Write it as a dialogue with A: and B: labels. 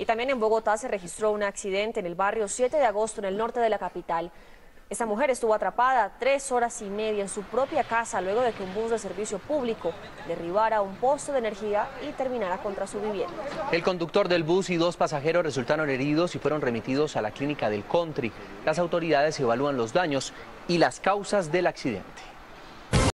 A: Y también en Bogotá se registró un accidente en el barrio 7 de agosto en el norte de la capital. Esta mujer estuvo atrapada tres horas y media en su propia casa luego de que un bus de servicio público derribara un poste de energía y terminara contra su vivienda.
B: El conductor del bus y dos pasajeros resultaron heridos y fueron remitidos a la clínica del Country. Las autoridades evalúan los daños y las causas del accidente.